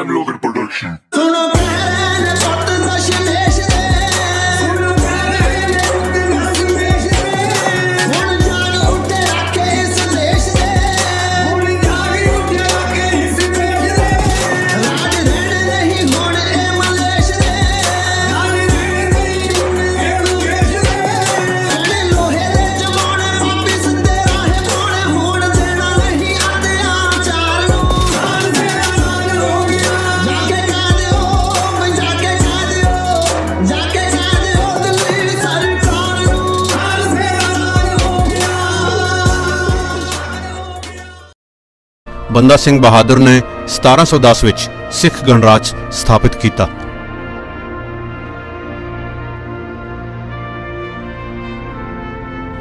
Time Lover production. ਬੰਦਾ ਸਿੰਘ ਬਹਾਦਰ ਨੇ 1710 ਵਿੱਚ ਸਿੱਖ ਗਣਰਾਜ ਸਥਾਪਿਤ ਕੀਤਾ।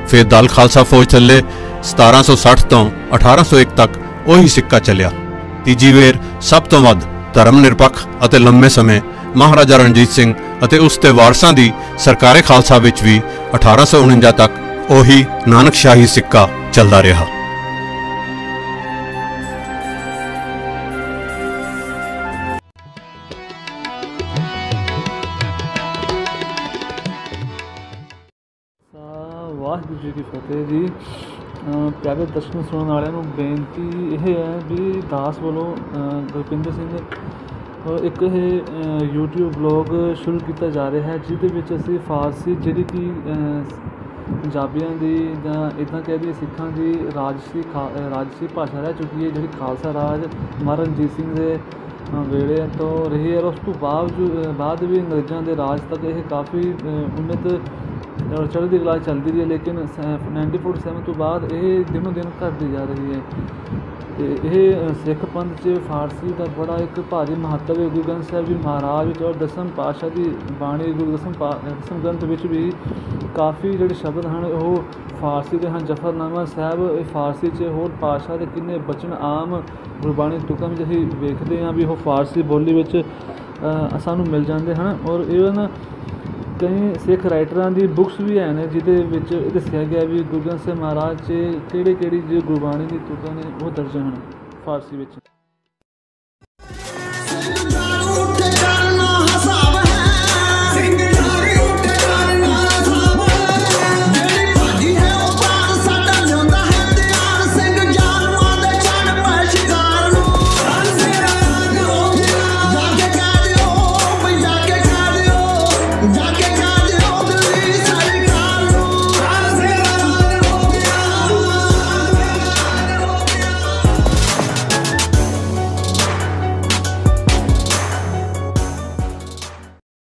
ਫਿਰ ਦਲ ਖਾਲਸਾ ਫੌਜ ਥੱਲੇ 1760 ਤੋਂ 1801 ਤੱਕ ਉਹੀ ਸਿੱਕਾ ਚੱਲਿਆ। ਤੀਜੀ ਵੇਰ ਸਭ ਤੋਂ ਵੱਧ ਧਰਮ ਨਿਰਪੱਖ ਅਤੇ ਲੰਮੇ ਸਮੇਂ ਮਹਾਰਾਜਾ ਰਣਜੀਤ ਸਿੰਘ ਅਤੇ ਉਸ ਦੇ ਵਾਰਸਾਂ ਦੀ ਸਰਕਾਰੇ ਖਾਲਸਾ ਵਿੱਚ ਵੀ 1849 ਤੱਕ ਉਹੀ ਨਾਨਕ ਸ਼ਾਹੀ ਸਿੱਕਾ ਚੱਲਦਾ ਰਿਹਾ। ਵਾਹਿਗੁਰੂ ਜੀ ਕੀ ਫਤਿਹ ਜੀ। ਪਿਆਰੇ ਦਰਸ਼ਨ ਸੁਣਨ ਵਾਲਿਆਂ ਨੂੰ ਬੇਨਤੀ ਇਹ ਹੈ ਵੀ ਦਾਸ ਵੱਲੋਂ ਗੁਰਪਿੰਦਰ ਸਿੰਘ ਅ, ਇੱਕ ਇਹ ਅ, YouTube ਬਲੌਗ ਸ਼ੁਰੂ ਕੀਤਾ ਜਾ ਰਿਹਾ ਹੈ ਜਿਹਦੇ ਵਿੱਚ ਅਸੀਂ ਫਾਰਸੀ ਜਿਹੜੀ ਕਿ ਪੰਜਾਬੀਆਂ ਦੀ ਜਾਂ ਇਦਾਂ ਕਹਿ ਦਈਏ ਸਿੱਖਾਂ ਦੀ ਰਾਜਸੀ ਖਾ- ਰਾਜਸੀ ਭਾਸ਼ਾ ਰਹਿ ਚੁੱਕੀ ਹੈ ਜਿਹੜੀ ਖਾਲਸਾ ਰਾਜ ਮਹਾਰਾਜਾ ਰਣਜੀਤ ਸਿੰਘ ਦੇ ਅ, ਵੇਲੇ ਤੋਂ ਰਹੀ ਹੈ। ਉਸ ਤੋਂ ਬਾਵਜੂਦ ਬਾਅਦ ਵੀ ਅੰਗਰੇਜ਼ਾਂ ਦੇ ਰਾਜ ਤੱਕ ਇਹ ਕਾਫੀ ਅ, ਉੱਨਤ ਚੜ੍ਹਦੀ ਕਲਾ ਚੱਲਦੀ ਰਹੀ ਹੈ, ਲੇਕਿਨ 1947 ਤੋਂ ਬਾਅਦ ਇਹ ਦਿਨੋ ਦਿਨ ਘਟਦੀ ਜਾ ਰਹੀ ਹੈ। ਤੇ ਇਹ ਸਿੱਖ ਪੰਥ 'ਚ ਫਾਰਸੀ ਦਾ ਬੜਾ ਇੱਕ ਭਾਰੀ ਮਹੱਤਵ ਹੈ। ਗੁਰੂ ਗ੍ਰੰਥ ਸਾਹਿਬ ਜੀ ਮਹਾਰਾਜ ਵਿੱਚ ਔਰ ਦਸਮ ਪਾਤਸ਼ਾਹ ਦੀ ਬਾਣੀ, ਗੁਰੂ ਦਸਮ ਪਾ- ਦਸਮ ਗ੍ਰੰਥ ਵਿੱਚ ਵੀ ਕਾਫੀ ਜਿਹੜੇ ਸ਼ਬਦ ਹਨ, ਉਹ ਫਾਰਸੀ ਦੇ ਹਨ। ਜਫਰਨਾਮਾ ਸਾਹਿਬ ਇਹ ਫਾਰਸੀ 'ਚ ਹੋਰ ਪਾਤਸ਼ਾਹ ਦੇ ਕਿੰਨੇ ਬਚਨ ਆਮ ਗੁਰਬਾਣੀ ਤੁਕਾਂ ਵਿੱਚ ਅਸੀਂ ਵੇਖਦੇ ਹਾਂ ਵੀ ਉਹ ਫਾਰਸੀ ਬੋਲੀ ਵਿੱਚ ਸਾਨੂੰ ਮਿਲ ਜਾਂਦੇ ਹਨ। ਔਰ ਇਵਨ ਕਈ ਸਿੱਖ ਰਾਈਟਰਾਂ ਦੀ ਬੁੱਕਸ ਵੀ ਹਨ ਜਿਹਦੇ ਵਿੱਚ ਇਹ ਦੱਸਿਆ ਗਿਆ ਵੀ ਗੁਰੂ ਗ੍ਰੰਥ ਸਾਹਿਬ ਮਹਾਰਾਜ 'ਚ ਕਿਹੜੇ ਕਿਹੜੀ ਜੋ ਗੁਰਬਾਣੀ ਦੀ ਤੁਕਾਂ ਨੇ ਉਹ ਦਰਜ ਹਨ, ਫਾਰਸੀ ਵਿੱਚ।